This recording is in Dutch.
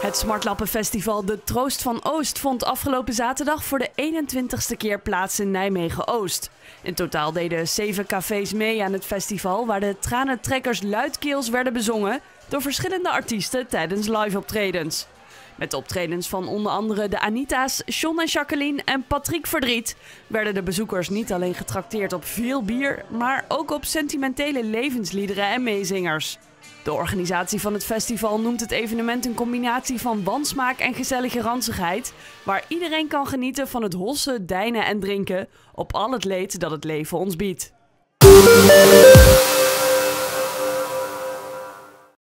Het Smartlappenfestival De Troost van Oost vond afgelopen zaterdag voor de 21ste keer plaats in Nijmegen-Oost. In totaal deden zeven cafés mee aan het festival waar de tranentrekkers luidkeels werden bezongen door verschillende artiesten tijdens live-optredens. Met optredens van onder andere de Anita's, John en Jacqueline en Patrick Verdriet werden de bezoekers niet alleen getrakteerd op veel bier, maar ook op sentimentele levensliederen en meezingers. De organisatie van het festival noemt het evenement een combinatie van wansmaak en gezellige ranzigheid, waar iedereen kan genieten van het hossen, dijnen en drinken op al het leed dat het leven ons biedt.